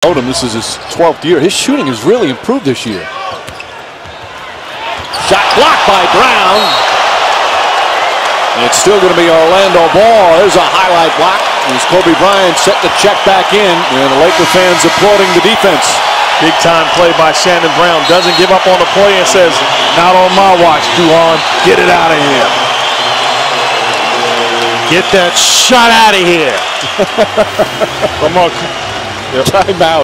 Odom, this is his 12th year. His shooting has really improved this year. Shot blocked by Brown. And it's still going to be Orlando Ball. There's a highlight block. As Kobe Bryant set the check back in, and the Laker fans applauding the defense. Big time play by Shannon Brown. Doesn't give up on the play and says, not on my watch, Duhon. Get it out of here. Get that shot out of here. Come on. Timeout.